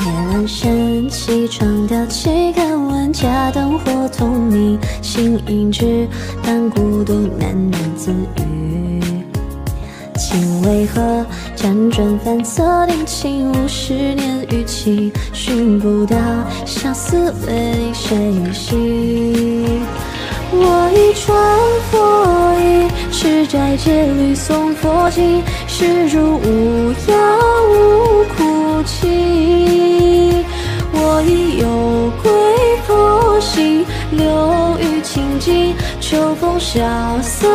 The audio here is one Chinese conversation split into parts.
夜阑珊，起床吊起看万家灯火通明，心影只伴孤转反侧，定情五十年逾期，寻不到相思为谁系？我一传佛衣，吃斋戒律诵佛经，施主无恙无哭泣。我已有归佛心，流于清净，秋风萧瑟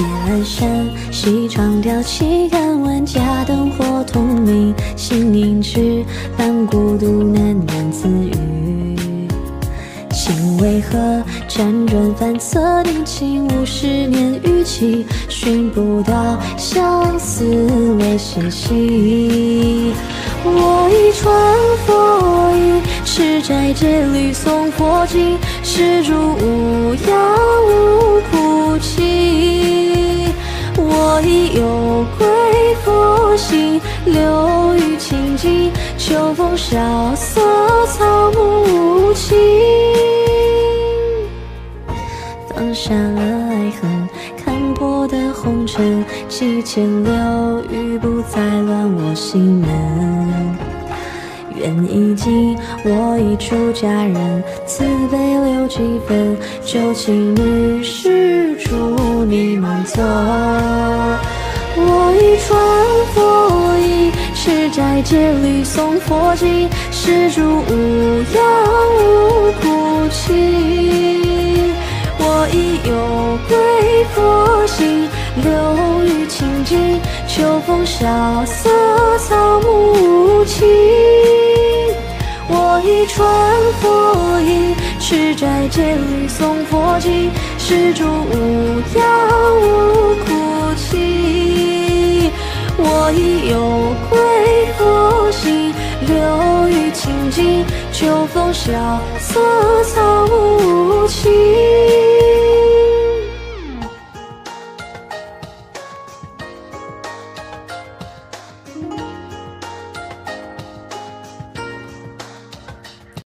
夜阑珊，西窗吊起看万家灯火通明，心影只伴孤独喃喃自语。情为何辗转反侧，定情五十年逾期，寻不到相思为谁系？我已穿佛衣，吃斋戒律诵佛经，施主无恙心，流于清净，秋风萧瑟草木无情。放下了爱恨，看破的红尘，七千流语不再乱我心门。缘已尽，我已出家人，慈悲留几分，旧情女施主你满座。我已穿佛衣，吃斋戒律诵佛经，施主无恙无哭泣。我已有归佛心，流于清净，秋风萧瑟草木无情。我已穿佛衣，持斋戒律诵佛经，施主无恙无哭泣。已有归途心，流于清净，秋风萧瑟草。